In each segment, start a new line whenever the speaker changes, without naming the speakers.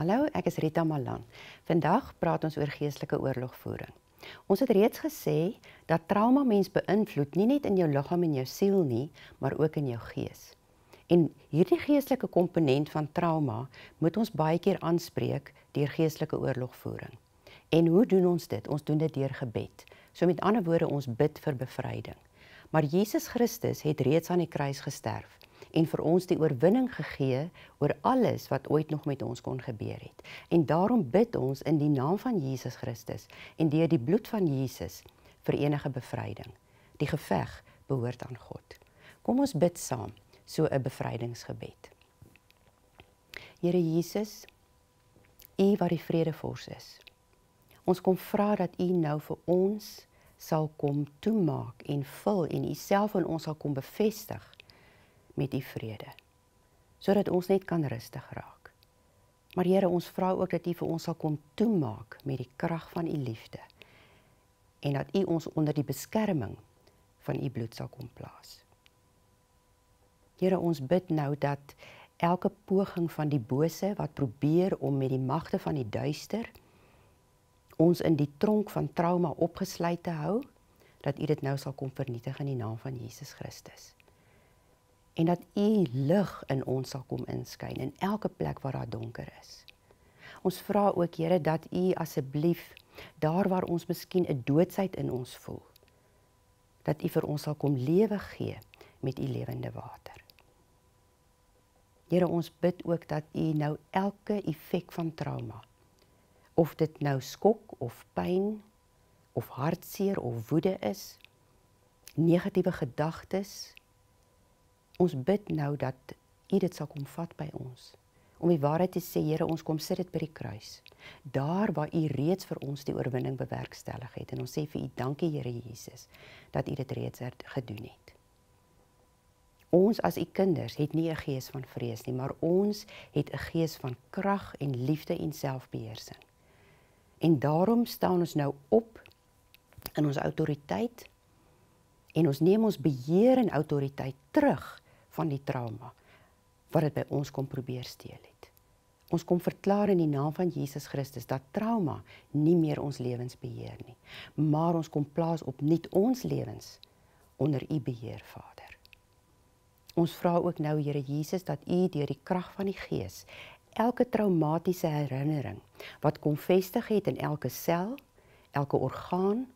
Hallo, ek is Rita Malan. Vandag praat ons oor geestelike oorlogvoering. Ons het reeds gesê dat trauma mens beïnvloed nie net in jou liggaam en jou siel nie, maar ook in jou gees. En hierdie geestelike komponent van trauma moet ons baie keer aanspreek deur geestelike oorlogvoering. En hoe doen ons dit? Ons doen dit deur gebed. So met ander woorde, ons bid vir bevryding. Maar Jesus Christus het reeds aan die kruis gesterf en vir ons die oorwinning gegee oor alles wat ooit nog met ons kon gebeur het. En daarom bid ons in die naam van Jesus Christus en deur die bloed van Jesus vir enige bevryding. Die geveg behoort aan God. Kom ons bid saam so 'n bevrydingsgebed. Here Jesus, U wat die vredevors is. Ons kom vra dat U nou vir ons sal kom toemaak en vul en U self in ons sal kom bevestig met u vrede sodat ons net kan rustig raak. Maar Here, ons vra ook dat U vir ons sal kom toemaak met die krag van U liefde en dat U ons onder die beskerming van U bloed sal kom plaas. Here, ons bid nou dat elke poging van die bose wat probeer om met die magte van die duister ons in die tronk van trauma opgesluit te hou, dat U dit nou sal kom vernietig in die naam van Jesus Christus en dat u lig in ons sal kom inskyn in elke plek waar daar donker is. Ons vra ook Here dat u asseblief daar waar ons miskien 'n doodsheid in ons voel, dat u vir ons sal kom lewe gee met u lewende water. Here ons bid ook dat u nou elke effek van trauma of dit nou skok of pyn of hartseer of woede is, negatiewe gedagtes, Ons bid nou dat U dit sal kom vat by ons. Om die waarheid te sê, Here, ons kom sit dit by die kruis. Daar waar U reeds vir ons die oorwinning bewerkstellig het en ons sê vir U dankie, Here Jesus, dat U dit reeds gedoen het. Ons as U kinders het nie 'n gees van vrees nie, maar ons het 'n gees van krag en liefde en selfbeheersing. En daarom staan ons nou op in ons autoriteit en ons neem ons beheer en autoriteit terug van die trauma wat dit by ons kom probeer steel het. Ons kom verklaar in die naam van Jesus Christus dat trauma nie meer ons lewens beheer nie, maar ons kom plaas op nuut ons lewens onder u beheer, Vader. Ons vra ook nou Here Jesus dat u deur die krag van die Gees elke traumatiese herinnering wat kom vestig het in elke sel, elke orgaan,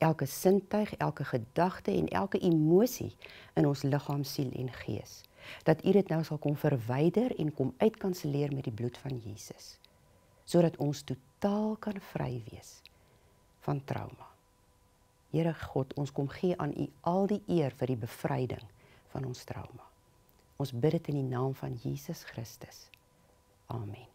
elke sintuig, elke gedagte en elke emosie in ons liggaam, siel en gees. Dat U dit nou sal kom verwyder en kom uitkanselleer met die bloed van Jesus. Sodat ons totaal kan vry wees van trauma. Here God, ons kom gee aan U al die eer vir die bevryding van ons trauma. Ons bid dit in die naam van Jesus Christus. Amen.